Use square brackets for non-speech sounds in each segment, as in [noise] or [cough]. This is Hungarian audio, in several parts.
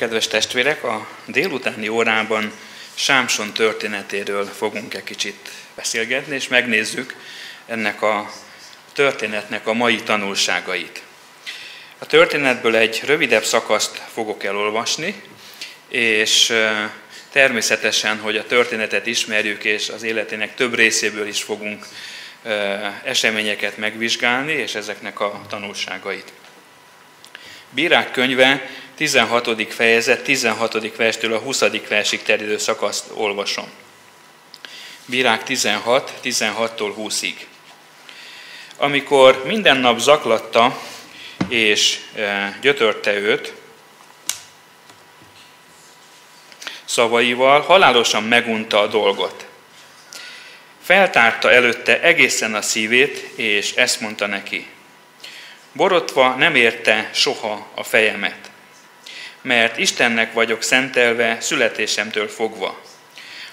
Kedves testvérek, a délutáni órában Sámson történetéről fogunk egy kicsit beszélgetni, és megnézzük ennek a történetnek a mai tanulságait. A történetből egy rövidebb szakaszt fogok elolvasni, és természetesen, hogy a történetet ismerjük, és az életének több részéből is fogunk eseményeket megvizsgálni, és ezeknek a tanulságait. Bírák könyve 16. fejezet, 16. verstől a 20. versig terjedő szakaszt olvasom. Bírák 16, 16-tól 20-ig. Amikor minden nap zaklatta és e, gyötörte őt, szavaival halálosan megunta a dolgot. Feltárta előtte egészen a szívét, és ezt mondta neki. Borotva nem érte soha a fejemet, mert Istennek vagyok szentelve születésemtől fogva.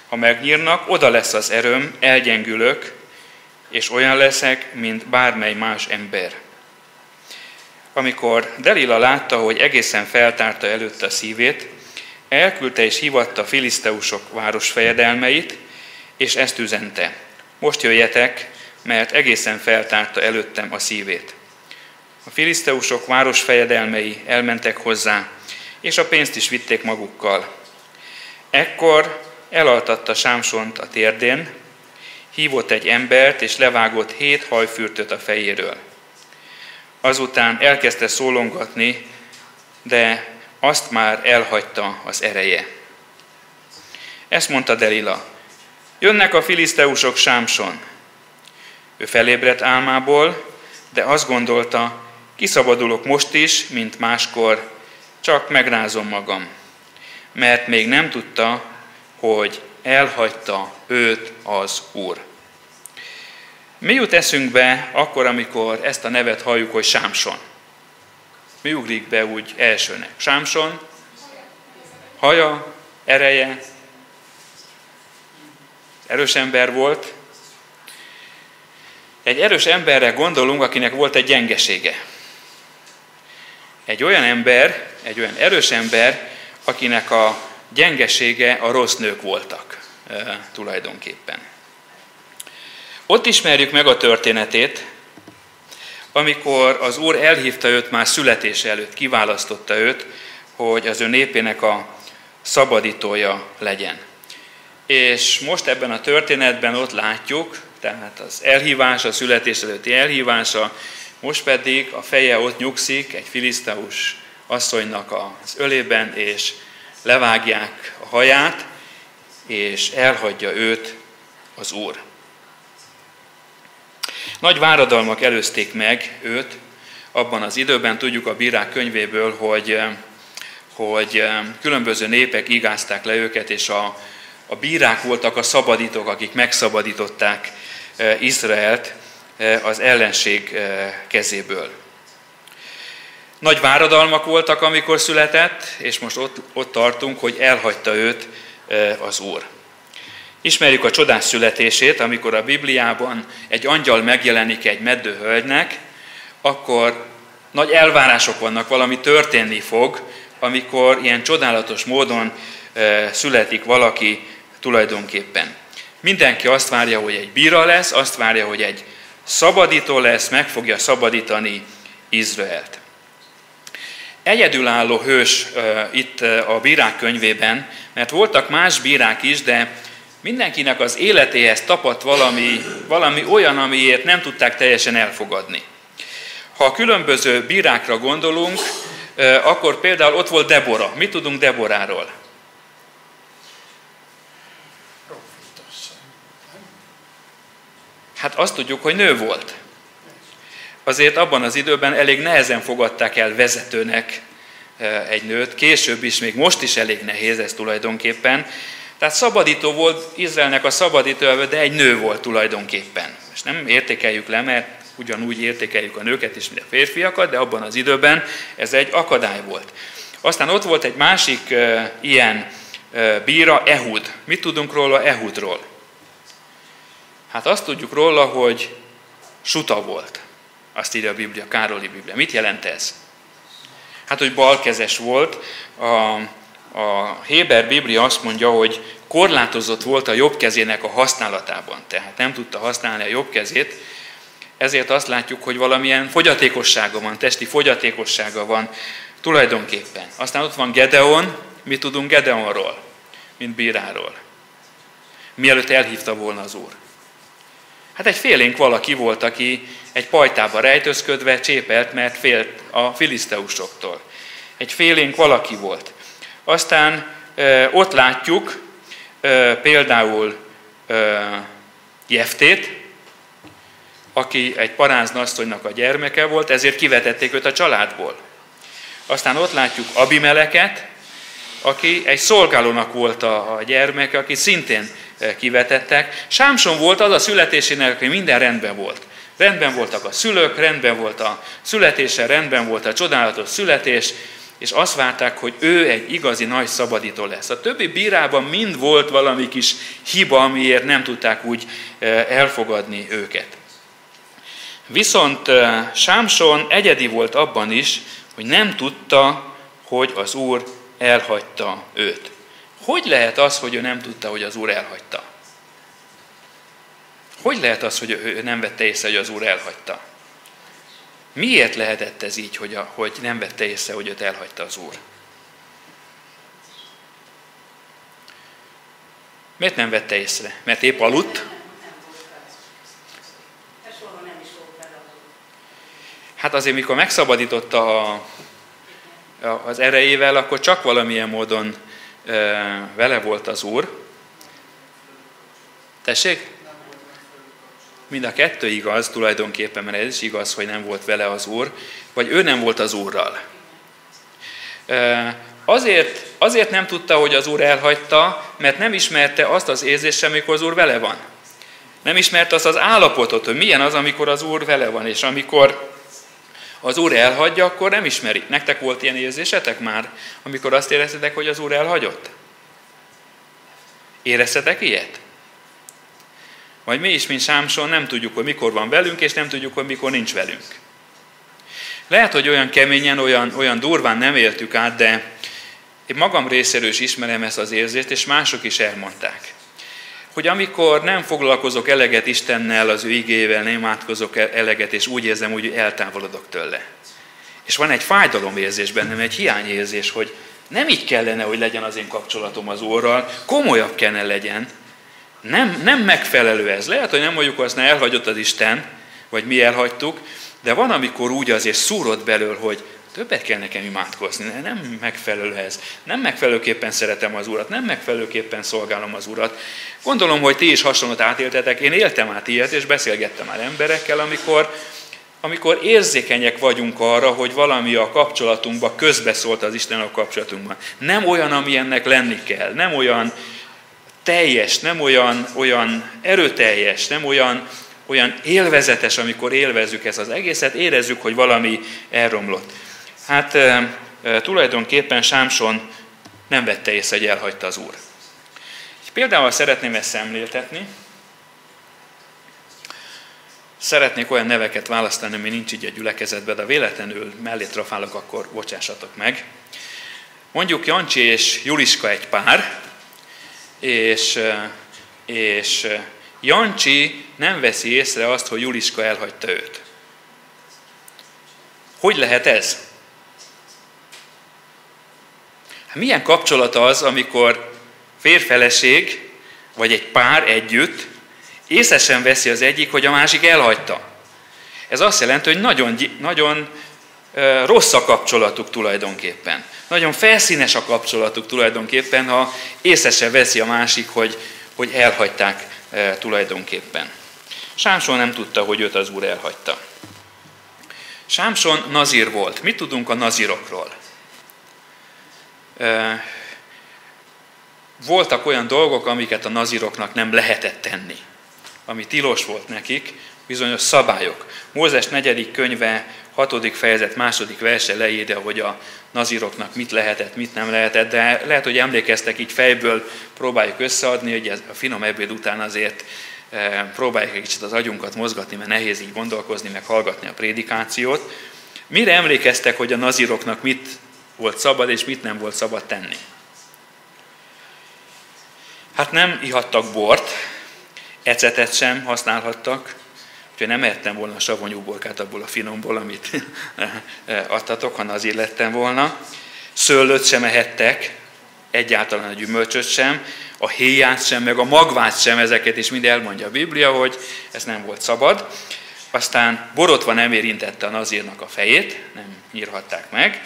Ha megnyírnak, oda lesz az erőm, elgyengülök, és olyan leszek, mint bármely más ember. Amikor Delila látta, hogy egészen feltárta előtte a szívét, elküldte és hívatta filiszteusok városfejedelmeit, és ezt üzente. Most jöjjetek, mert egészen feltárta előttem a szívét. A filiszteusok városfejedelmei elmentek hozzá, és a pénzt is vitték magukkal. Ekkor elaltatta Sámsont a térdén, hívott egy embert, és levágott hét hajfürtöt a fejéről. Azután elkezdte szólongatni, de azt már elhagyta az ereje. Ezt mondta Delila. Jönnek a filiszteusok Sámson. Ő felébredt álmából, de azt gondolta, kiszabadulok most is, mint máskor, csak megrázom magam. Mert még nem tudta, hogy elhagyta őt az Úr. Mi jut eszünkbe akkor, amikor ezt a nevet halljuk, hogy Sámson? Mi ugrik be úgy elsőnek? Sámson, haja, ereje, erős ember volt. Egy erős emberre gondolunk, akinek volt egy gyengesége. Egy olyan ember, egy olyan erős ember, akinek a gyengesége a rossz nők voltak tulajdonképpen. Ott ismerjük meg a történetét, amikor az Úr elhívta őt már születése előtt, kiválasztotta őt, hogy az ő népének a szabadítója legyen. És most ebben a történetben ott látjuk, tehát az elhívás, a születés előtti elhívása, most pedig a feje ott nyugszik egy filiszteus asszonynak az ölében, és levágják a haját, és elhagyja őt az Úr. Nagy váradalmak előzték meg őt, abban az időben tudjuk a bírák könyvéből, hogy, hogy különböző népek igázták le őket, és a, a bírák voltak a szabadítók, akik megszabadították e, Izraelt az ellenség e, kezéből. Nagy váradalmak voltak, amikor született, és most ott, ott tartunk, hogy elhagyta őt az Úr. Ismerjük a csodás születését, amikor a Bibliában egy angyal megjelenik egy meddőhölgynek, akkor nagy elvárások vannak, valami történni fog, amikor ilyen csodálatos módon születik valaki tulajdonképpen. Mindenki azt várja, hogy egy bíra lesz, azt várja, hogy egy szabadító lesz, meg fogja szabadítani Izraelt. Egyedülálló hős itt a bírák könyvében, mert voltak más bírák is, de mindenkinek az életéhez tapadt valami, valami olyan, amiért nem tudták teljesen elfogadni. Ha a különböző bírákra gondolunk, akkor például ott volt Debora. Mit tudunk Deboráról? Hát azt tudjuk, hogy nő volt. Azért abban az időben elég nehezen fogadták el vezetőnek e, egy nőt, később is, még most is elég nehéz ez tulajdonképpen. Tehát szabadító volt Izraelnek a szabadító, de egy nő volt tulajdonképpen. És nem értékeljük le, mert ugyanúgy értékeljük a nőket is, mint a férfiakat, de abban az időben ez egy akadály volt. Aztán ott volt egy másik e, ilyen e, bíra, Ehud. Mit tudunk róla Ehudról? Hát azt tudjuk róla, hogy suta volt. Azt írja a Biblia, Károli Biblia. Mit jelent ez? Hát, hogy balkezes volt, a, a Héber Biblia azt mondja, hogy korlátozott volt a jobb kezének a használatában, tehát nem tudta használni a jobb kezét, ezért azt látjuk, hogy valamilyen fogyatékossága van, testi fogyatékossága van tulajdonképpen. Aztán ott van Gedeon, mi tudunk Gedeonról, mint bíráról. Mielőtt elhívta volna az Úr. Hát egy félénk valaki volt, aki egy pajtába rejtőzködve csépelt, mert félt a filiszteusoktól. Egy félénk valaki volt. Aztán ott látjuk például Jeftét, aki egy paráznasszonynak a gyermeke volt, ezért kivetették őt a családból. Aztán ott látjuk Abimeleket, aki egy szolgálónak volt a gyermeke, aki szintén kivetettek. Sámson volt az a születésének, aki minden rendben volt. Rendben voltak a szülők, rendben volt a születése, rendben volt a csodálatos születés, és azt várták, hogy ő egy igazi nagy szabadító lesz. A többi bírában mind volt valami kis hiba, amiért nem tudták úgy elfogadni őket. Viszont Sámson egyedi volt abban is, hogy nem tudta, hogy az Úr elhagyta őt. Hogy lehet az, hogy ő nem tudta, hogy az Úr elhagyta? Hogy lehet az, hogy ő nem vette észre, hogy az Úr elhagyta? Miért lehetett ez így, hogy, a, hogy nem vette észre, hogy őt elhagyta az Úr? Miért nem vette észre? Mert épp aludt? Hát azért, mikor megszabadította a, a, az erejével, akkor csak valamilyen módon vele volt az Úr. Tessék? Mind a kettő igaz tulajdonképpen, mert ez is igaz, hogy nem volt vele az Úr, vagy ő nem volt az Úrral. Azért, azért nem tudta, hogy az Úr elhagyta, mert nem ismerte azt az érzést amikor az Úr vele van. Nem ismerte azt az állapotot, hogy milyen az, amikor az Úr vele van, és amikor az Úr elhagyja, akkor nem ismeri. Nektek volt ilyen érzésetek már, amikor azt éreztetek, hogy az Úr elhagyott? Éreztetek ilyet? Vagy mi is, mint Sámson, nem tudjuk, hogy mikor van velünk, és nem tudjuk, hogy mikor nincs velünk. Lehet, hogy olyan keményen, olyan, olyan durván nem éltük át, de én magam részéről is ismerem ezt az érzést, és mások is elmondták hogy amikor nem foglalkozok eleget Istennel, az ő igével, nem átkozok eleget, és úgy érzem, hogy eltávolodok tőle. És van egy fájdalomérzés bennem, egy hiányérzés, hogy nem így kellene, hogy legyen az én kapcsolatom az Úrral, komolyabb kellene legyen. Nem, nem megfelelő ez. Lehet, hogy nem mondjuk azt, elhagyott az Isten, vagy mi elhagytuk, de van, amikor úgy azért szúrod belől, hogy Többet kell nekem imádkozni, nem megfelelő ez. Nem megfelelőképpen szeretem az Urat, nem megfelelőképpen szolgálom az Urat. Gondolom, hogy ti is hasonlót átéltetek, én éltem át ilyet, és beszélgettem már emberekkel, amikor, amikor érzékenyek vagyunk arra, hogy valami a kapcsolatunkba közbeszólt az Isten a kapcsolatunkban. Nem olyan, ami ennek lenni kell, nem olyan teljes, nem olyan, olyan erőteljes, nem olyan, olyan élvezetes, amikor élvezzük ezt az egészet, érezzük, hogy valami elromlott. Hát e, e, tulajdonképpen Sámson nem vette észre, hogy elhagyta az Úr. Egy példával szeretném ezt szemléltetni. Szeretnék olyan neveket választani, ami nincs így a gyülekezetben, de véletlenül mellé trafálok, akkor bocsássatok meg. Mondjuk Jancsi és Juliska egy pár, és, és Jancsi nem veszi észre azt, hogy Juliska elhagyta őt. Hogy lehet ez? Milyen kapcsolat az, amikor férfeleség, vagy egy pár együtt észre sem veszi az egyik, hogy a másik elhagyta. Ez azt jelenti, hogy nagyon, nagyon rossz a kapcsolatuk tulajdonképpen. Nagyon felszínes a kapcsolatuk tulajdonképpen, ha észre sem veszi a másik, hogy, hogy elhagyták tulajdonképpen. Sámson nem tudta, hogy őt az úr elhagyta. Sámson nazír volt. Mit tudunk a nazirokról? Voltak olyan dolgok, amiket a naziroknak nem lehetett tenni, ami tilos volt nekik, bizonyos szabályok. Mózes negyedik könyve, hatodik fejezet, második verse leírja, hogy a naziroknak mit lehetett, mit nem lehetett, de lehet, hogy emlékeztek, így fejből próbáljuk összeadni, hogy ez a finom ebéd után azért próbáljuk egy kicsit az agyunkat mozgatni, mert nehéz így gondolkozni, meg hallgatni a prédikációt. Mire emlékeztek, hogy a naziroknak mit volt szabad, és mit nem volt szabad tenni. Hát nem ihattak bort, ecetet sem használhattak, úgyhogy nem ettem volna a savanyú borkát abból a finomból, amit [laughs] adtatok, ha az lettem volna. Szőlőt sem ehettek, egyáltalán a gyümölcsöt sem, a héját sem, meg a magvát sem, ezeket is mind elmondja a Biblia, hogy ez nem volt szabad. Aztán borotva nem érintette a nazírnak a fejét, nem nyírhatták meg,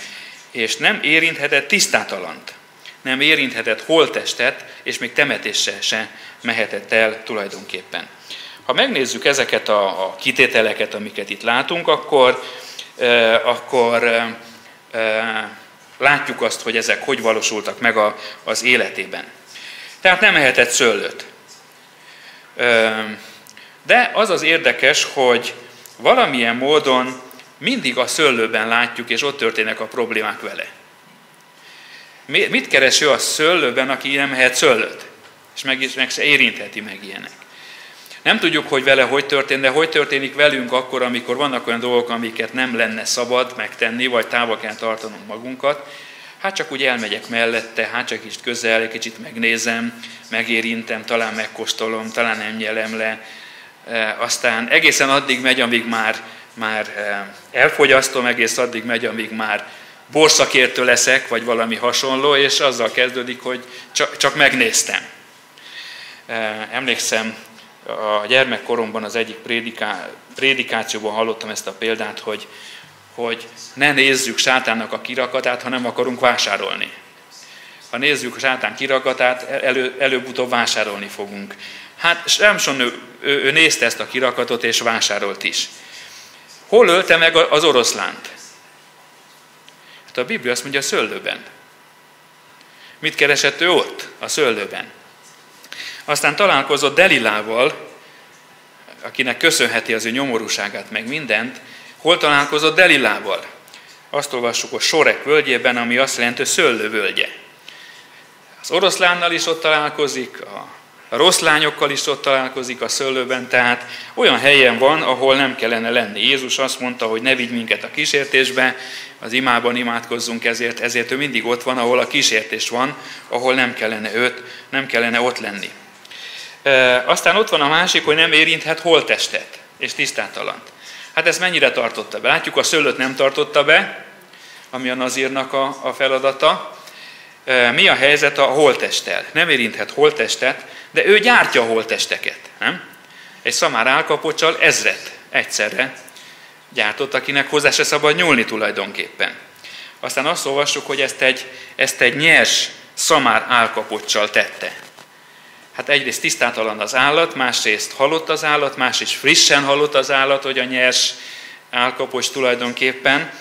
és nem érinthetett tisztátalant, nem érinthetett holtestet, és még temetéssel se mehetett el tulajdonképpen. Ha megnézzük ezeket a, a kitételeket, amiket itt látunk, akkor, eh, akkor eh, látjuk azt, hogy ezek hogy valósultak meg a, az életében. Tehát nem ehetett szőlőt. De az az érdekes, hogy valamilyen módon mindig a szőlőben látjuk, és ott történnek a problémák vele. Mit keres ő a szőlőben, aki nem ehet szőlőt? És meg, is, meg se érintheti meg ilyenek. Nem tudjuk, hogy vele hogy történt, de hogy történik velünk akkor, amikor vannak olyan dolgok, amiket nem lenne szabad megtenni, vagy távol kell tartanunk magunkat. Hát csak úgy elmegyek mellette, hát csak kicsit közel, kicsit megnézem, megérintem, talán megkóstolom, talán nem nyelem le. E, aztán egészen addig megy, amíg már, már e, elfogyasztom, egész addig megy, amíg már borszakértő leszek, vagy valami hasonló, és azzal kezdődik, hogy csak, megnéztem. E, emlékszem, a gyermekkoromban az egyik prédiká, prédikációban hallottam ezt a példát, hogy, hogy ne nézzük sátánnak a kirakatát, ha nem akarunk vásárolni. Ha nézzük a sátán kirakatát, elő, előbb-utóbb vásárolni fogunk. Hát Samson ő, ő, ő nézte ezt a kirakatot, és vásárolt is. Hol ölte meg az oroszlánt? Hát a Biblia azt mondja, a szőlőben. Mit keresett ő ott? A szőlőben. Aztán találkozott Delilával, akinek köszönheti az ő nyomorúságát, meg mindent, hol találkozott Delilával? Azt olvassuk a Sorek völgyében, ami azt jelenti, hogy szőlő völgye. Az oroszlánnal is ott találkozik, a a rossz lányokkal is ott találkozik a szőlőben, tehát olyan helyen van, ahol nem kellene lenni. Jézus azt mondta, hogy ne vigy minket a kísértésbe, az imában imádkozzunk ezért, ezért ő mindig ott van, ahol a kísértés van, ahol nem kellene őt, nem kellene ott lenni. Aztán ott van a másik, hogy nem érinthet holtestet és tisztátalant. Hát ez mennyire tartotta be? Látjuk, a szőlőt nem tartotta be, ami a nazírnak a, a feladata. Mi a helyzet a holtesttel? Nem érinthet holtestet, de ő gyártja a holtesteket. Nem? Egy szamár álkapocsal ezret egyszerre gyártott, akinek hozzá se szabad nyúlni tulajdonképpen. Aztán azt olvassuk, hogy ezt egy, ezt egy nyers szamár álkapocsal tette. Hát egyrészt tisztátalan az állat, másrészt halott az állat, másrészt frissen halott az állat, hogy a nyers álkapocs tulajdonképpen,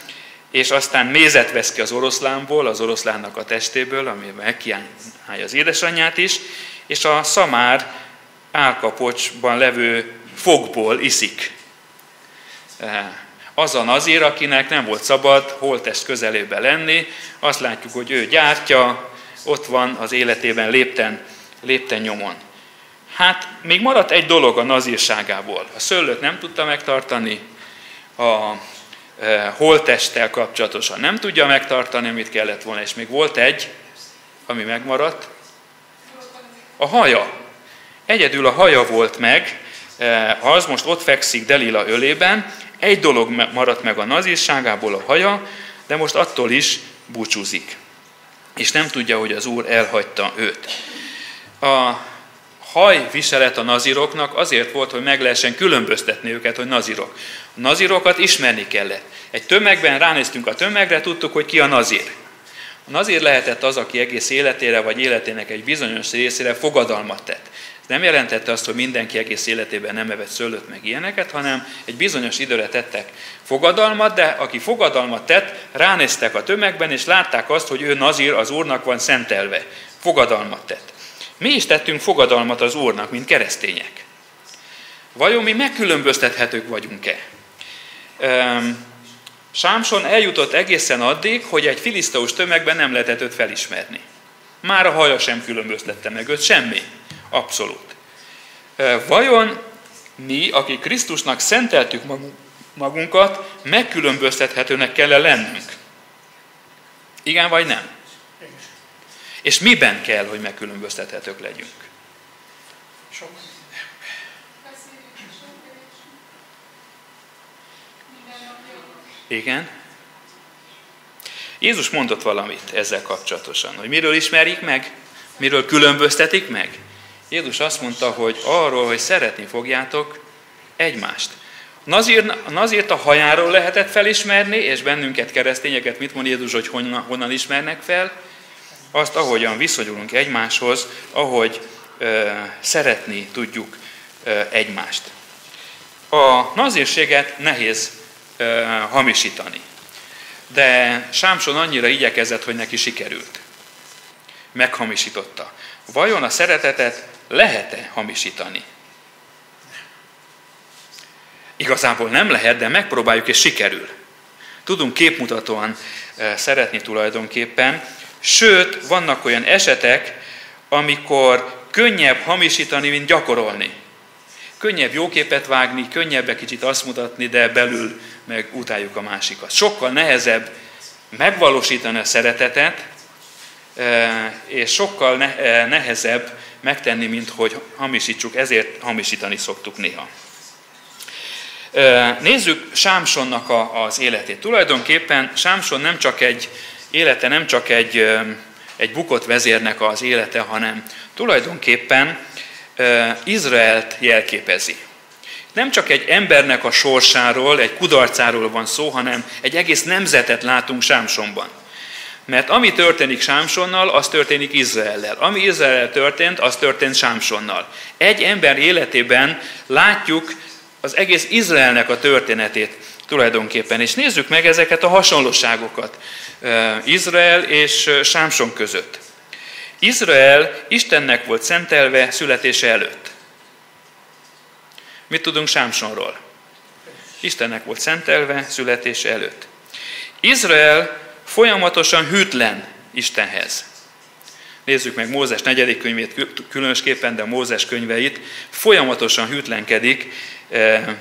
és aztán mézet vesz ki az oroszlánból, az oroszlánnak a testéből, ami megkívánja az édesanyját is, és a szamár álkapocsban levő fogból iszik. Az a nazír, akinek nem volt szabad holtest közelébe lenni, azt látjuk, hogy ő gyártja, ott van az életében lépten lépten nyomon. Hát még maradt egy dolog a nazírságából. A szőlőt nem tudta megtartani, a holtesttel kapcsolatosan nem tudja megtartani, amit kellett volna, és még volt egy, ami megmaradt, a haja. Egyedül a haja volt meg, e, az most ott fekszik Delila ölében, egy dolog maradt meg a nazírságából, a haja, de most attól is búcsúzik. És nem tudja, hogy az Úr elhagyta őt. A hajviselet a naziroknak azért volt, hogy meg lehessen különböztetni őket, hogy nazirok. A nazirokat ismerni kellett. Egy tömegben ránéztünk a tömegre, tudtuk, hogy ki a nazir. A nazír lehetett az, aki egész életére vagy életének egy bizonyos részére fogadalmat tett. Ez nem jelentette azt, hogy mindenki egész életében nem evett szőlőt meg ilyeneket, hanem egy bizonyos időre tettek fogadalmat, de aki fogadalmat tett, ránéztek a tömegben, és látták azt, hogy ő nazír az Úrnak van szentelve. Fogadalmat tett. Mi is tettünk fogadalmat az Úrnak, mint keresztények. Vajon mi megkülönböztethetők vagyunk-e? Sámson eljutott egészen addig, hogy egy filiszteus tömegben nem lehetett őt felismerni. Már a haja sem különböztette meg őt, semmi. Abszolút. Vajon mi, akik Krisztusnak szenteltük magunkat, megkülönböztethetőnek kell -e lennünk? Igen vagy nem? És miben kell, hogy megkülönböztethetők legyünk? Igen. Jézus mondott valamit ezzel kapcsolatosan, hogy miről ismerik meg, miről különböztetik meg. Jézus azt mondta, hogy arról, hogy szeretni fogjátok egymást. Nazír, Nazírt a hajáról lehetett felismerni, és bennünket, keresztényeket, mit mond Jézus, hogy honnan, honnan ismernek fel? Azt, ahogyan viszonyulunk egymáshoz, ahogy ö, szeretni tudjuk ö, egymást. A nazírséget nehéz hamisítani. De Sámson annyira igyekezett, hogy neki sikerült. Meghamisította. Vajon a szeretetet lehet-e hamisítani? Igazából nem lehet, de megpróbáljuk, és sikerül. Tudunk képmutatóan szeretni tulajdonképpen, sőt, vannak olyan esetek, amikor könnyebb hamisítani, mint gyakorolni. Könnyebb jó képet vágni, könnyebb egy kicsit azt mutatni, de belül meg utáljuk a másikat. Sokkal nehezebb megvalósítani a szeretetet, eh, és sokkal eh, nehezebb megtenni, mint hogy hamisítsuk, ezért hamisítani szoktuk néha. Nézzük Sámsonnak az életét. Tulajdonképpen Sámson nem csak egy élete, nem csak egy, egy bukott vezérnek az élete, hanem tulajdonképpen Izraelt jelképezi. Nem csak egy embernek a sorsáról, egy kudarcáról van szó, hanem egy egész nemzetet látunk Sámsonban. Mert ami történik Sámsonnal, az történik Izraellel. Ami Izrael történt, az történt Sámsonnal. Egy ember életében látjuk az egész Izraelnek a történetét tulajdonképpen. És nézzük meg ezeket a hasonlóságokat Izrael és Sámson között. Izrael Istennek volt szentelve születése előtt. Mit tudunk Sámsonról? Istennek volt szentelve születése előtt. Izrael folyamatosan hűtlen Istenhez. Nézzük meg Mózes negyedik könyvét különösképpen, de Mózes könyveit. Folyamatosan hűtlenkedik e,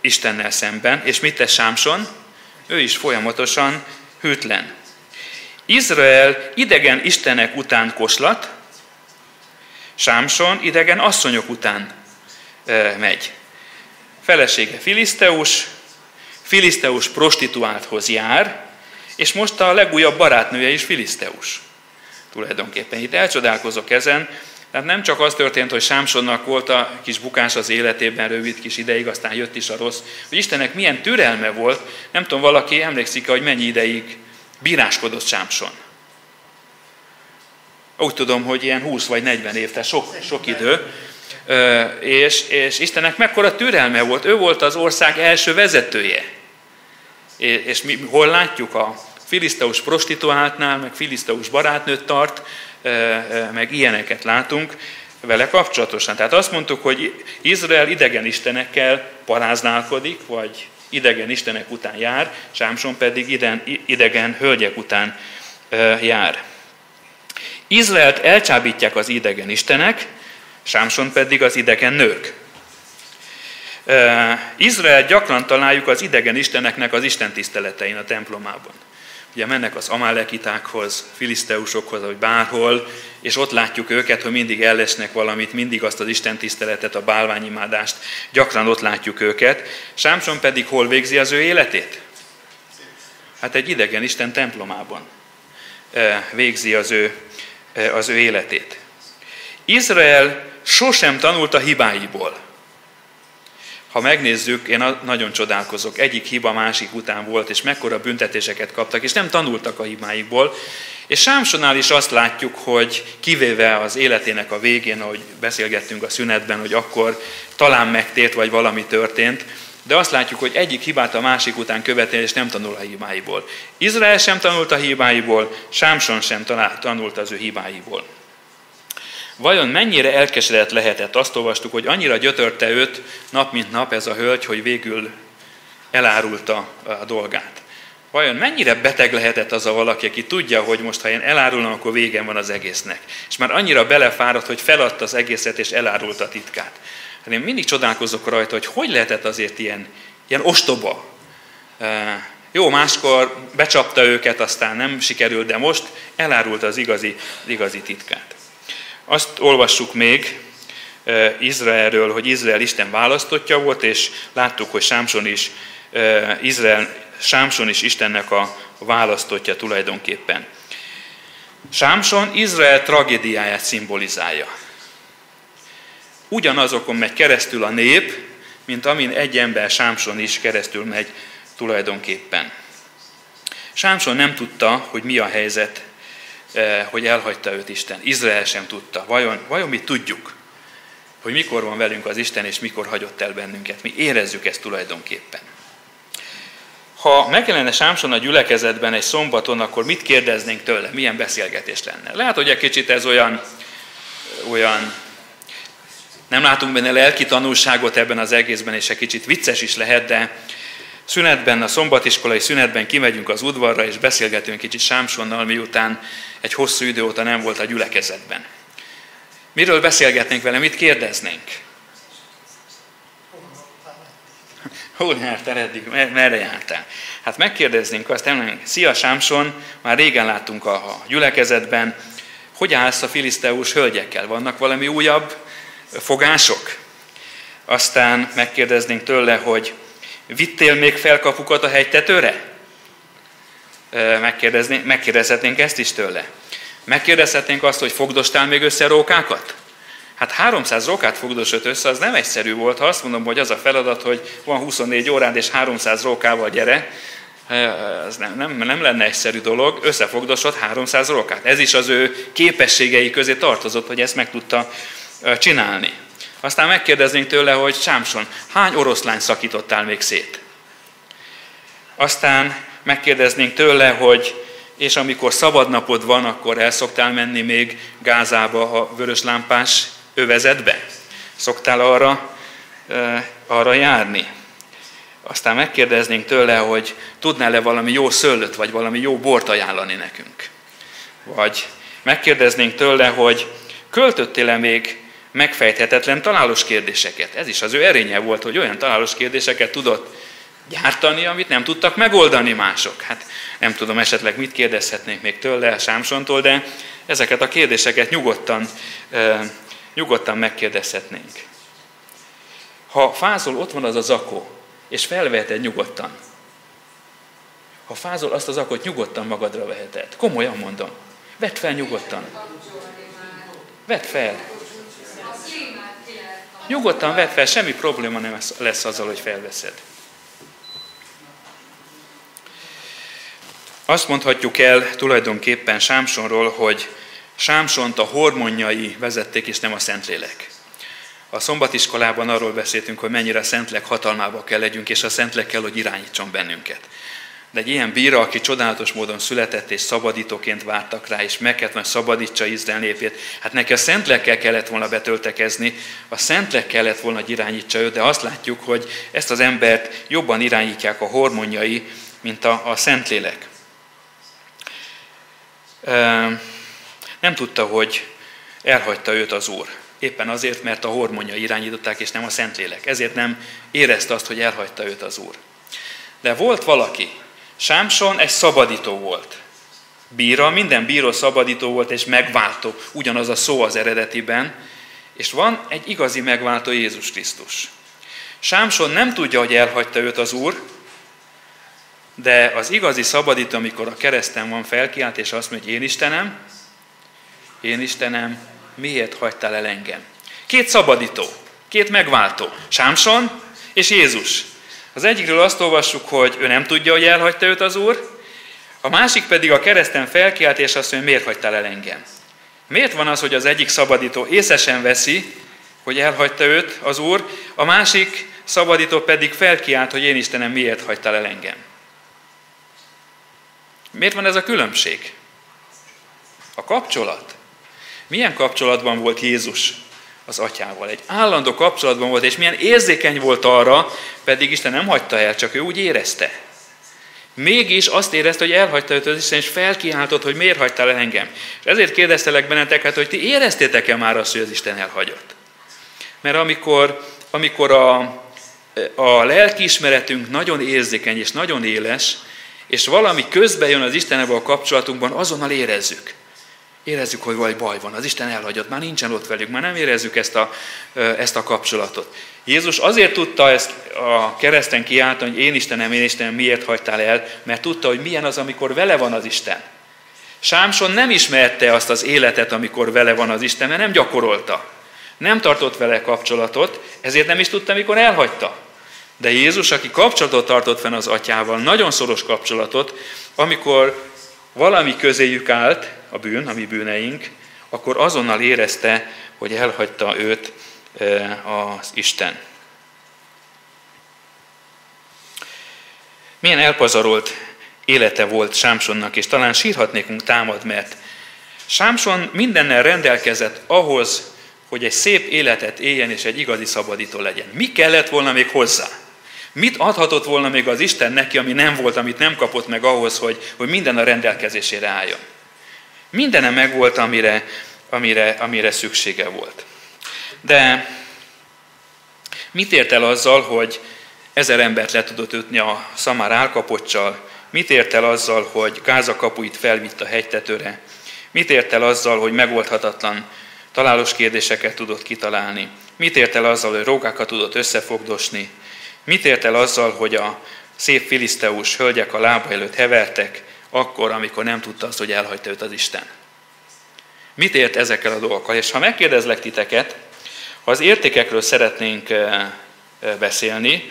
Istennel szemben. És mit tesz Sámson? Ő is folyamatosan hűtlen. Izrael idegen istenek után koslat, Sámson idegen asszonyok után megy. Felesége Filiszteus, Filiszteus prostituálthoz jár, és most a legújabb barátnője is Filiszteus tulajdonképpen. Itt elcsodálkozok ezen, tehát nem csak az történt, hogy Sámsonnak volt a kis bukás az életében rövid kis ideig, aztán jött is a rossz, hogy Istennek milyen türelme volt, nem tudom, valaki emlékszik hogy mennyi ideig bíráskodott Sámson. Úgy tudom, hogy ilyen 20 vagy 40 év, tehát sok, sok idő. És, és Istennek mekkora türelme volt, ő volt az ország első vezetője. És mi hol látjuk a filiszteus prostituáltnál, meg filiszteus barátnőt tart, meg ilyeneket látunk vele kapcsolatosan. Tehát azt mondtuk, hogy Izrael idegen istenekkel paráználkodik, vagy idegen istenek után jár, Sámson pedig idegen, idegen hölgyek után jár. Izraelt elcsábítják az idegen istenek, Sámson pedig az idegen nők. Izrael gyakran találjuk az idegen isteneknek az istentiszteletein a templomában. Ugye mennek az amálekitákhoz, filiszteusokhoz, vagy bárhol, és ott látjuk őket, hogy mindig ellesnek valamit, mindig azt az Isten tiszteletet, a bálványimádást, gyakran ott látjuk őket. Sámson pedig hol végzi az ő életét? Hát egy idegen Isten templomában végzi az ő, az ő életét. Izrael sosem tanult a hibáiból. Ha megnézzük, én nagyon csodálkozok, egyik hiba másik után volt, és mekkora büntetéseket kaptak, és nem tanultak a hibáikból. És Sámsonál is azt látjuk, hogy kivéve az életének a végén, ahogy beszélgettünk a szünetben, hogy akkor talán megtért, vagy valami történt, de azt látjuk, hogy egyik hibát a másik után követél, és nem tanul a hibáiból. Izrael sem tanult a hibáiból, Sámson sem tanult az ő hibáiból. Vajon mennyire elkeseredett lehetett? Azt olvastuk, hogy annyira gyötörte őt nap mint nap ez a hölgy, hogy végül elárulta a dolgát. Vajon mennyire beteg lehetett az a valaki, aki tudja, hogy most ha én elárulom, akkor végem van az egésznek. És már annyira belefáradt, hogy feladta az egészet és elárulta a titkát. Hát én mindig csodálkozok rajta, hogy hogy lehetett azért ilyen, ilyen ostoba Jó, máskor becsapta őket, aztán nem sikerült, de most elárulta az igazi, az igazi titkát. Azt olvassuk még Izraelről, hogy Izrael Isten választottja volt, és láttuk, hogy Sámson is, Izrael, Sámson is Istennek a választottja tulajdonképpen. Sámson Izrael tragédiáját szimbolizálja. Ugyanazokon megy keresztül a nép, mint amin egy ember Sámson is keresztül megy tulajdonképpen. Sámson nem tudta, hogy mi a helyzet, hogy elhagyta őt Isten. Izrael sem tudta. Vajon, vajon mi tudjuk, hogy mikor van velünk az Isten, és mikor hagyott el bennünket. Mi érezzük ezt tulajdonképpen. Ha megjelenne Sámson a gyülekezetben egy szombaton, akkor mit kérdeznénk tőle? Milyen beszélgetés lenne? Lehet, hogy egy kicsit ez olyan, olyan nem látunk benne lelki tanulságot ebben az egészben, és egy kicsit vicces is lehet, de szünetben, a szombatiskolai szünetben kimegyünk az udvarra, és beszélgetünk kicsit Sámsonnal, miután egy hosszú idő óta nem volt a gyülekezetben. Miről beszélgetnénk vele, mit kérdeznénk? Hol jártál eddig? Merre jártál? Hát megkérdeznénk azt, nem, szia Sámson, már régen láttunk a gyülekezetben, hogy állsz a filiszteus hölgyekkel? Vannak valami újabb fogások? Aztán megkérdeznénk tőle, hogy vittél még felkapukat a hegytetőre? Megkérdezhetnénk ezt is tőle. Megkérdezhetnénk azt, hogy fogdostál még össze rókákat? Hát 300 rókát fogdosott össze, az nem egyszerű volt. Ha azt mondom, hogy az a feladat, hogy van 24 órád és 300 rókával gyere, ez nem, nem, nem lenne egyszerű dolog, összefogdosott 300 rókát. Ez is az ő képességei közé tartozott, hogy ezt meg tudta csinálni. Aztán megkérdeznénk tőle, hogy Sámson, hány oroszlány szakítottál még szét? Aztán megkérdeznénk tőle, hogy és amikor szabad napod van, akkor el szoktál menni még Gázába a vörös lámpás övezetbe? Szoktál arra, arra járni? Aztán megkérdeznénk tőle, hogy tudnál-e valami jó szőlőt, vagy valami jó bort ajánlani nekünk? Vagy megkérdeznénk tőle, hogy költöttél-e még megfejthetetlen találós kérdéseket? Ez is az ő erénye volt, hogy olyan találós kérdéseket tudott gyártani, amit nem tudtak megoldani mások. Hát nem tudom esetleg mit kérdezhetnénk még tőle, Sámsontól, de ezeket a kérdéseket nyugodtan, nyugodtan megkérdezhetnénk. Ha fázol, ott van az a zakó, és felveheted nyugodtan. Ha fázol, azt az zakot nyugodtan magadra veheted. Komolyan mondom. Vedd fel nyugodtan. Vedd fel. Nyugodtan vedd fel, semmi probléma nem lesz azzal, hogy felveszed. Azt mondhatjuk el tulajdonképpen Sámsonról, hogy Sámsont a hormonjai vezették, és nem a Szentlélek. A szombatiskolában arról beszéltünk, hogy mennyire a Szentlek hatalmába kell legyünk, és a Szentlek kell, hogy irányítson bennünket. De egy ilyen bíra, aki csodálatos módon született és szabadítóként vártak rá, és meg kellett, hogy szabadítsa Izrael népét, hát neki a Szentlekkel kellett volna betöltekezni, a Szentlek kellett volna, hogy irányítsa őt, de azt látjuk, hogy ezt az embert jobban irányítják a hormonjai, mint a, a Szentlélek nem tudta, hogy elhagyta őt az Úr. Éppen azért, mert a hormonja irányították, és nem a Szentlélek. Ezért nem érezte azt, hogy elhagyta őt az Úr. De volt valaki, Sámson egy szabadító volt. Bíra, minden bíró szabadító volt és megváltó, ugyanaz a szó az eredetiben, és van egy igazi megváltó Jézus Krisztus. Sámson nem tudja, hogy elhagyta őt az Úr, de az igazi szabadító, amikor a kereszten van felkiált, és azt mondja, hogy én Istenem, én Istenem, miért hagytál el engem? Két szabadító, két megváltó, Sámson és Jézus. Az egyikről azt olvassuk, hogy ő nem tudja, hogy elhagyta őt az Úr, a másik pedig a kereszten felkiált, és azt mondja, miért hagytál el engem? Miért van az, hogy az egyik szabadító észesen veszi, hogy elhagyta őt az Úr, a másik szabadító pedig felkiált, hogy én Istenem, miért hagytál el engem? Miért van ez a különbség? A kapcsolat. Milyen kapcsolatban volt Jézus az atyával? Egy állandó kapcsolatban volt, és milyen érzékeny volt arra, pedig Isten nem hagyta el, csak ő úgy érezte. Mégis azt érezte, hogy elhagyta őt az Isten, és felkiáltott, hogy miért hagytál el engem. És ezért kérdeztelek benneteket, hogy ti éreztétek-e már azt, hogy az Isten elhagyott? Mert amikor, amikor a, a lelkiismeretünk nagyon érzékeny és nagyon éles, és valami közbe jön az Istennevel a kapcsolatunkban, azonnal érezzük. Érezzük, hogy vagy baj van, az Isten elhagyott, már nincsen ott velük, már nem érezzük ezt a, ezt a kapcsolatot. Jézus azért tudta ezt a kereszten kiáltani, hogy én Istenem, én Istenem, miért hagytál el, mert tudta, hogy milyen az, amikor vele van az Isten. Sámson nem ismerte azt az életet, amikor vele van az Isten, mert nem gyakorolta. Nem tartott vele kapcsolatot, ezért nem is tudta, mikor elhagyta. De Jézus, aki kapcsolatot tartott fenn az atyával, nagyon szoros kapcsolatot, amikor valami közéjük állt, a bűn, a mi bűneink, akkor azonnal érezte, hogy elhagyta őt az Isten. Milyen elpazarolt élete volt Sámsonnak, és talán sírhatnékunk támad, mert Sámson mindennel rendelkezett ahhoz, hogy egy szép életet éljen, és egy igazi szabadító legyen. Mi kellett volna még hozzá? Mit adhatott volna még az Isten neki, ami nem volt, amit nem kapott meg ahhoz, hogy, hogy minden a rendelkezésére álljon? Mindenem megvolt, amire, amire, amire szüksége volt. De mit ért el azzal, hogy ezer embert le tudott ütni a szamár álkapocsal? Mit ért el azzal, hogy Gáza kapuit felvitt a hegytetőre? Mit ért el azzal, hogy megoldhatatlan találós kérdéseket tudott kitalálni? Mit ért el azzal, hogy rókákat tudott összefogdosni? Mit ért el azzal, hogy a szép filiszteus hölgyek a lába előtt hevertek, akkor, amikor nem tudta azt, hogy elhagyta őt az Isten? Mit ért ezekkel a dolgokkal? És ha megkérdezlek titeket, ha az értékekről szeretnénk beszélni,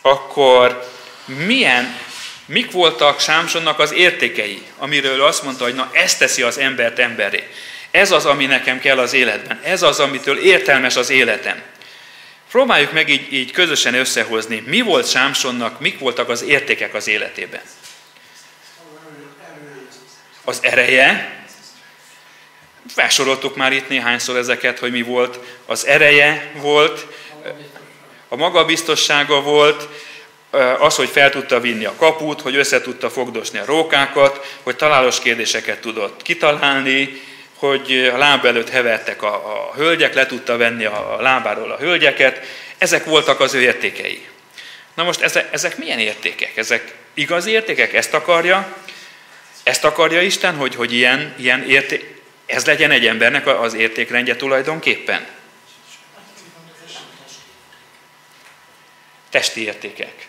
akkor milyen, mik voltak Sámsonnak az értékei, amiről azt mondta, hogy na ezt teszi az embert emberé. Ez az, ami nekem kell az életben. Ez az, amitől értelmes az életem. Próbáljuk meg így, így közösen összehozni, mi volt Sámsonnak, mik voltak az értékek az életében. Az ereje, felsoroltuk már itt néhányszor ezeket, hogy mi volt. Az ereje volt, a magabiztossága volt, az, hogy fel tudta vinni a kaput, hogy össze tudta fogdosni a rókákat, hogy találós kérdéseket tudott kitalálni, hogy a láb előtt hevertek a, a hölgyek, le tudta venni a, a lábáról a hölgyeket. Ezek voltak az ő értékei. Na most ezek, ezek milyen értékek? Ezek igazi értékek? Ezt akarja? Ezt akarja Isten, hogy, hogy ilyen, ilyen érté... ez legyen egy embernek az értékrendje tulajdonképpen? Testi értékek.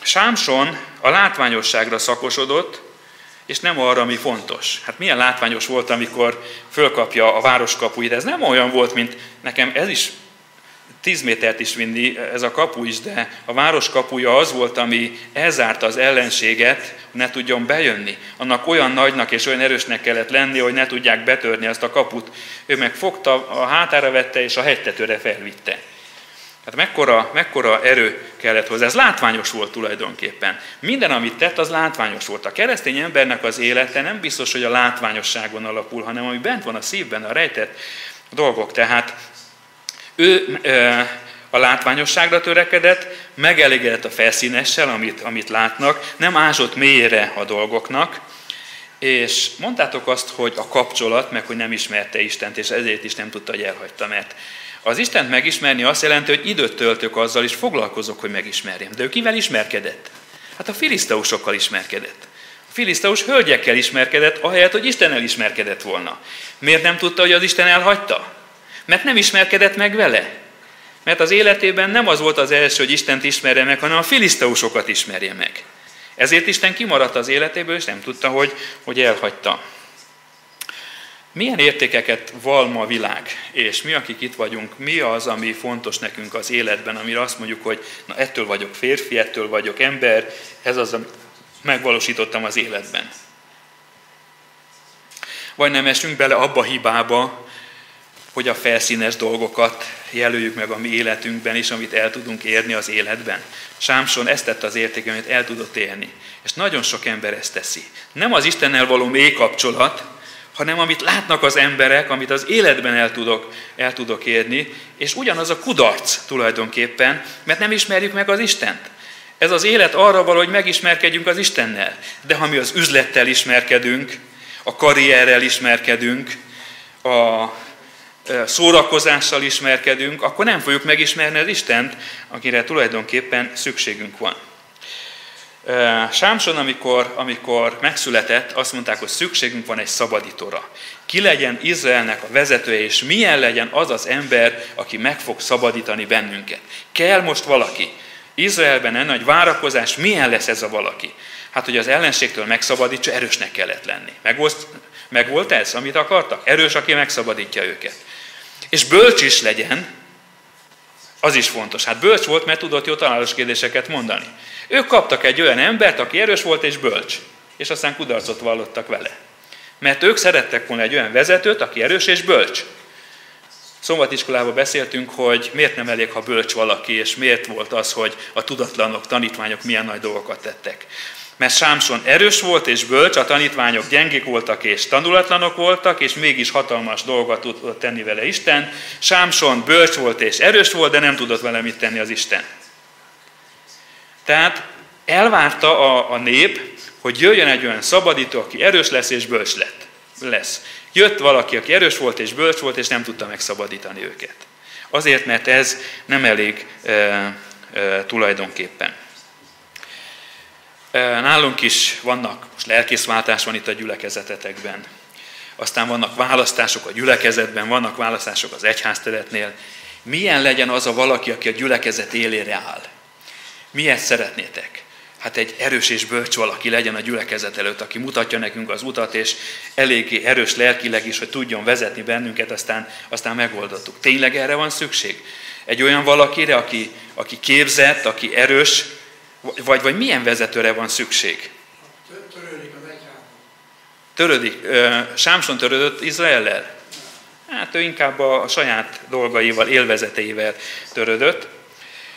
Sámson a látványosságra szakosodott, és nem arra, ami fontos. Hát milyen látványos volt, amikor fölkapja a városkapuit. Ez nem olyan volt, mint nekem ez is 10 métert is vinni ez a kapu is, de a város kapuja az volt, ami elzárta az ellenséget, hogy ne tudjon bejönni. Annak olyan nagynak és olyan erősnek kellett lenni, hogy ne tudják betörni ezt a kaput. Ő meg fogta, a hátára vette és a hegytetőre felvitte. Hát mekkora, mekkora erő kellett hozzá. Ez látványos volt tulajdonképpen. Minden, amit tett, az látványos volt. A keresztény embernek az élete nem biztos, hogy a látványosságon alapul, hanem ami bent van a szívben, a rejtett dolgok. Tehát ő a látványosságra törekedett, megelégedett a felszínessel, amit, amit látnak, nem ásott mélyre a dolgoknak, és mondtátok azt, hogy a kapcsolat, meg hogy nem ismerte Istent, és ezért is nem tudta, hogy elhagyta, mert az Istent megismerni azt jelenti, hogy időt töltök azzal, és foglalkozok, hogy megismerjem. De ő kivel ismerkedett? Hát a filiszteusokkal ismerkedett. A filiszteus hölgyekkel ismerkedett, ahelyett, hogy Istennel ismerkedett volna. Miért nem tudta, hogy az Isten elhagyta? Mert nem ismerkedett meg vele. Mert az életében nem az volt az első, hogy Istent ismerje meg, hanem a filiszteusokat ismerje meg. Ezért Isten kimaradt az életéből, és nem tudta, hogy, hogy elhagyta. Milyen értékeket val ma a világ, és mi, akik itt vagyunk, mi az, ami fontos nekünk az életben, amire azt mondjuk, hogy na ettől vagyok férfi, ettől vagyok ember, ez az, amit megvalósítottam az életben. Vagy nem esünk bele abba a hibába, hogy a felszínes dolgokat jelöljük meg a mi életünkben is, amit el tudunk érni az életben. Sámson ezt tette az értéke, amit el tudott élni. És nagyon sok ember ezt teszi. Nem az Istennel való mély kapcsolat, hanem amit látnak az emberek, amit az életben el tudok, el tudok érni, és ugyanaz a kudarc tulajdonképpen, mert nem ismerjük meg az Istent. Ez az élet arra való, hogy megismerkedjünk az Istennel. De ha mi az üzlettel ismerkedünk, a karrierrel ismerkedünk, a szórakozással ismerkedünk, akkor nem fogjuk megismerni az Istent, akire tulajdonképpen szükségünk van. Sámson, amikor, amikor megszületett, azt mondták, hogy szükségünk van egy szabadítóra. Ki legyen Izraelnek a vezetője, és milyen legyen az az ember, aki meg fog szabadítani bennünket. Kell most valaki. Izraelben egy nagy várakozás, milyen lesz ez a valaki? Hát, hogy az ellenségtől megszabadítsa, erősnek kellett lenni. Meg volt, meg volt ez, amit akartak? Erős, aki megszabadítja őket. És bölcs is legyen, az is fontos. Hát bölcs volt, mert tudott jó találós kérdéseket mondani. Ők kaptak egy olyan embert, aki erős volt és bölcs, és aztán kudarcot vallottak vele. Mert ők szerettek volna egy olyan vezetőt, aki erős és bölcs. Szombatiskolában beszéltünk, hogy miért nem elég, ha bölcs valaki, és miért volt az, hogy a tudatlanok, tanítványok milyen nagy dolgokat tettek. Mert Sámson erős volt és bölcs, a tanítványok gyengék voltak és tanulatlanok voltak, és mégis hatalmas dolgot tudott tenni vele Isten. Sámson bölcs volt és erős volt, de nem tudott vele mit tenni az Isten. Tehát elvárta a, a nép, hogy jöjjön egy olyan szabadító, aki erős lesz és bölcs lett, lesz. Jött valaki, aki erős volt és bölcs volt, és nem tudta megszabadítani őket. Azért, mert ez nem elég e, e, tulajdonképpen. Nálunk is vannak, most lelkészváltás van itt a gyülekezetetekben. Aztán vannak választások a gyülekezetben, vannak választások az egyházteretnél. Milyen legyen az a valaki, aki a gyülekezet élére áll? Miért szeretnétek? Hát egy erős és bölcs valaki legyen a gyülekezet előtt, aki mutatja nekünk az utat, és eléggé erős lelkileg is, hogy tudjon vezetni bennünket, aztán, aztán megoldottuk. Tényleg erre van szükség? Egy olyan valakire, aki, aki képzett, aki erős, vagy, vagy milyen vezetőre van szükség? Törődik az egyház. Törődik. Sámson törődött Izraellel? Hát ő inkább a saját dolgaival, élvezeteivel törődött.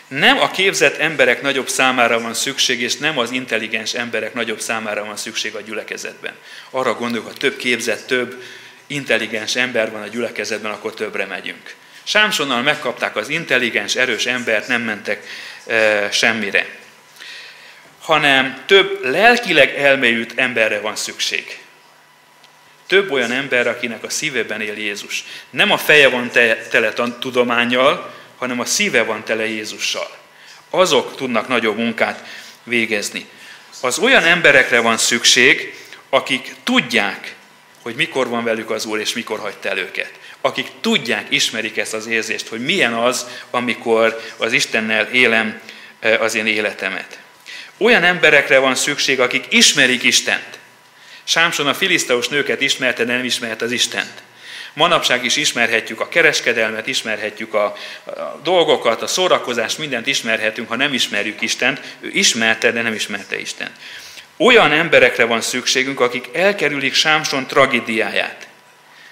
Nem a képzett emberek nagyobb számára van szükség, és nem az intelligens emberek nagyobb számára van szükség a gyülekezetben. Arra gondoljuk, ha több képzett, több intelligens ember van a gyülekezetben, akkor többre megyünk. Sámsonnal megkapták az intelligens, erős embert, nem mentek e, semmire. Hanem több lelkileg elmélyült emberre van szükség. Több olyan ember, akinek a szívében él Jézus. Nem a feje van tele tudományjal, hanem a szíve van tele Jézussal. Azok tudnak nagyobb munkát végezni. Az olyan emberekre van szükség, akik tudják, hogy mikor van velük az Úr, és mikor hagyta el őket. Akik tudják, ismerik ezt az érzést, hogy milyen az, amikor az Istennel élem e, az én életemet. Olyan emberekre van szükség, akik ismerik Istent. Sámson a filiszteus nőket ismerte, de nem ismert az Istent. Manapság is ismerhetjük a kereskedelmet, ismerhetjük a, a dolgokat, a szórakozást, mindent ismerhetünk, ha nem ismerjük Istent. Ő ismerte, de nem ismerte Istent. Olyan emberekre van szükségünk, akik elkerülik Sámson tragédiáját.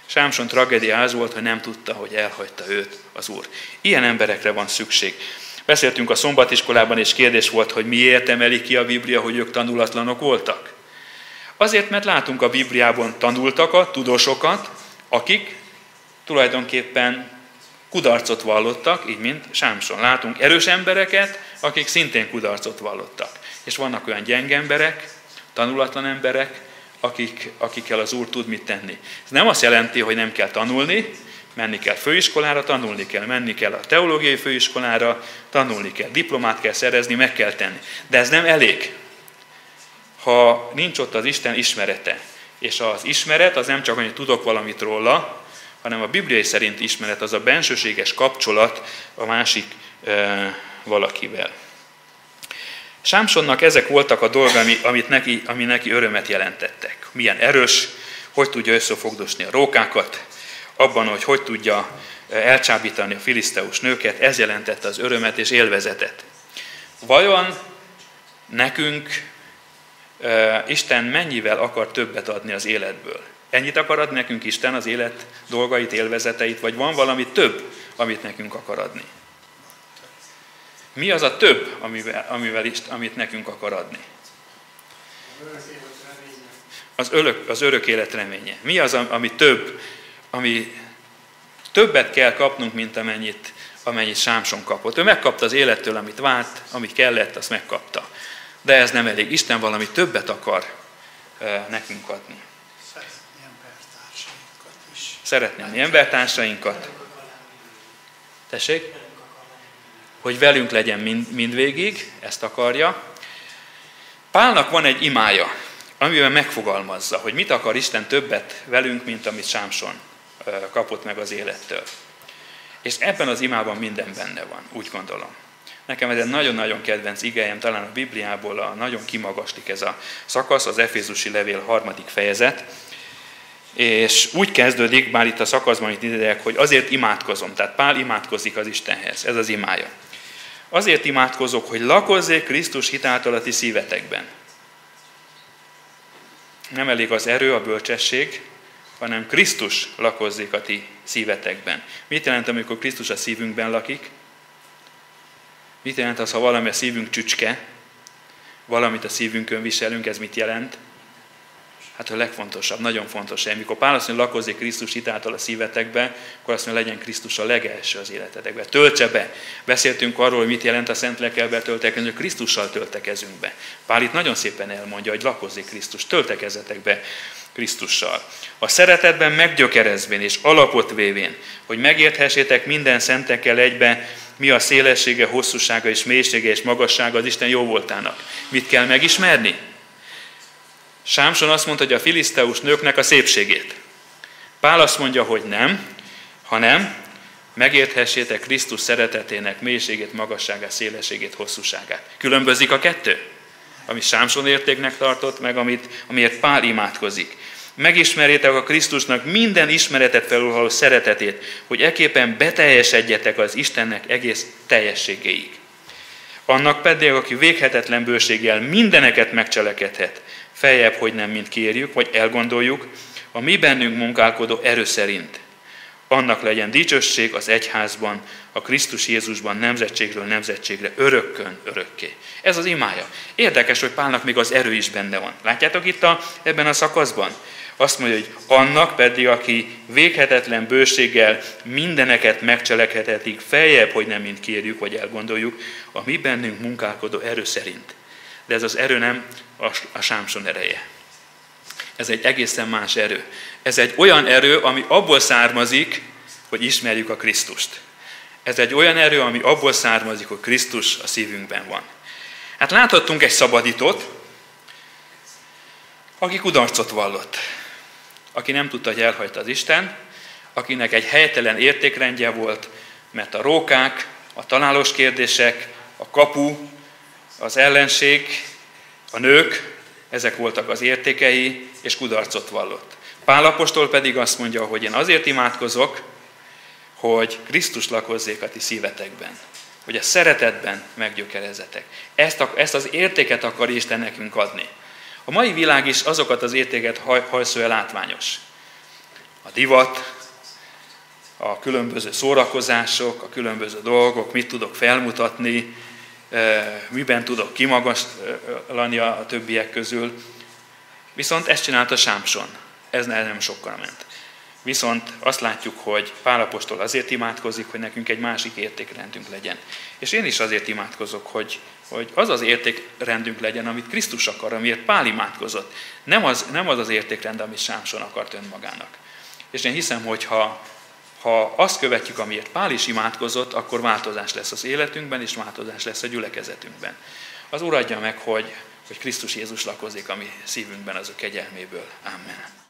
Sámson tragédia az volt, hogy nem tudta, hogy elhagyta őt az Úr. Ilyen emberekre van szükség. Beszéltünk a szombatiskolában, és kérdés volt, hogy miért emeli ki a Biblia, hogy ők tanulatlanok voltak. Azért, mert látunk a Bibliában tanultakat, tudósokat, akik tulajdonképpen kudarcot vallottak, így mint Sámson. Látunk erős embereket, akik szintén kudarcot vallottak. És vannak olyan gyenge emberek, tanulatlan emberek, akik, akikkel az Úr tud mit tenni. Ez nem azt jelenti, hogy nem kell tanulni, menni kell főiskolára, tanulni kell, menni kell a teológiai főiskolára, tanulni kell, diplomát kell szerezni, meg kell tenni. De ez nem elég, ha nincs ott az Isten ismerete. És az ismeret az nem csak, hogy tudok valamit róla, hanem a bibliai szerint ismeret az a bensőséges kapcsolat a másik e, valakivel. Sámsonnak ezek voltak a dolgok, amit neki, ami neki örömet jelentettek. Milyen erős, hogy tudja összefogdosni a rókákat, abban, hogy hogy tudja elcsábítani a filiszteus nőket, ez jelentette az örömet és élvezetet. Vajon nekünk Isten mennyivel akar többet adni az életből? Ennyit akar adni nekünk Isten az élet dolgait, élvezeteit, vagy van valami több, amit nekünk akar adni? Mi az a több, amivel, amivel is, amit nekünk akar adni? Az örök, az örök élet reménye. Mi az, ami több, ami többet kell kapnunk, mint amennyit, amennyit Sámson kapott. Ő megkapta az élettől, amit várt, amit kellett, azt megkapta. De ez nem elég. Isten valami többet akar nekünk adni. Szeretni a mi embertársainkat. Tessék? Hogy velünk legyen mind, mindvégig, ezt akarja. Pálnak van egy imája, amivel megfogalmazza, hogy mit akar Isten többet velünk, mint amit Sámson kapott meg az élettől. És ebben az imában minden benne van, úgy gondolom. Nekem ez egy nagyon-nagyon kedvenc igéjem, talán a Bibliából a, nagyon kimagaslik ez a szakasz, az Efézusi levél harmadik fejezet, és úgy kezdődik, bár itt a szakaszban itt idejek, hogy azért imádkozom. Tehát Pál imádkozik az Istenhez. Ez az imája. Azért imádkozok, hogy lakozzék Krisztus hitáltal a ti szívetekben. Nem elég az erő, a bölcsesség, hanem Krisztus lakozzék a ti szívetekben. Mit jelent, amikor Krisztus a szívünkben lakik? Mit jelent az, ha valami a szívünk csücske, valamit a szívünkön viselünk, ez mit jelent? Hát a legfontosabb, nagyon fontos, hogy mikor Pál azt mondja, lakozzék Krisztus hitáltal a szívetekbe, akkor azt mondja, legyen Krisztus a legelső az életetekbe. Töltse be. Beszéltünk arról, hogy mit jelent a Szent Lelkelbe töltekezni, hogy Krisztussal töltekezünk be. Pál itt nagyon szépen elmondja, hogy lakozzék Krisztus, töltekezzetek be Krisztussal. A szeretetben meggyökerezvén és alapot vévén, hogy megérthessétek minden szentekkel egybe, mi a szélessége, hosszúsága és mélysége és magassága az Isten jó voltának. Mit kell megismerni? Sámson azt mondta, hogy a filiszteus nőknek a szépségét. Pál azt mondja, hogy nem, hanem megérthessétek Krisztus szeretetének mélységét, magasságát, szélességét, hosszúságát. Különbözik a kettő? Amit Sámson értéknek tartott, meg amit, amiért Pál imádkozik. Megismerjétek a Krisztusnak minden ismeretet felülhaló szeretetét, hogy eképpen beteljesedjetek az Istennek egész teljességéig. Annak pedig, aki véghetetlen bőséggel mindeneket megcselekedhet, feljebb, hogy nem mint kérjük, vagy elgondoljuk, a mi bennünk munkálkodó erő szerint. Annak legyen dicsőség az egyházban, a Krisztus Jézusban nemzetségről nemzetségre, örökkön örökké. Ez az imája. Érdekes, hogy Pálnak még az erő is benne van. Látjátok itt a, ebben a szakaszban? Azt mondja, hogy annak pedig, aki véghetetlen bőséggel mindeneket megcselekedhetik, feljebb, hogy nem mint kérjük, vagy elgondoljuk, a mi bennünk munkálkodó erő szerint. De ez az erő nem a, a Sámson ereje. Ez egy egészen más erő. Ez egy olyan erő, ami abból származik, hogy ismerjük a Krisztust. Ez egy olyan erő, ami abból származik, hogy Krisztus a szívünkben van. Hát láthattunk egy szabadítót, aki kudarcot vallott. Aki nem tudta, hogy elhagyta az Isten, akinek egy helytelen értékrendje volt, mert a rókák, a találós kérdések, a kapu, az ellenség a nők, ezek voltak az értékei, és kudarcot vallott. Pálapostól pedig azt mondja, hogy én azért imádkozok, hogy Krisztus lakozzék a ti szívetekben, hogy a szeretetben meggyökerezetek. Ezt, a, ezt az értéket akar Isten nekünk adni. A mai világ is azokat az értéket haj, hajszol el látványos. A divat, a különböző szórakozások, a különböző dolgok, mit tudok felmutatni, miben tudok kimagaslani a többiek közül. Viszont ezt csinálta Sámson. Ez nem sokkal ment. Viszont azt látjuk, hogy Pálapostól azért imádkozik, hogy nekünk egy másik értékrendünk legyen. És én is azért imádkozok, hogy, hogy az az értékrendünk legyen, amit Krisztus akar, amiért Pál imádkozott. Nem az, nem az az értékrend, amit Sámson akart önmagának. És én hiszem, hogy ha ha azt követjük, amiért Pál is imádkozott, akkor változás lesz az életünkben, és változás lesz a gyülekezetünkben. Az Úr adja meg, hogy, hogy Krisztus Jézus lakozik a mi szívünkben az ő kegyelméből. Amen.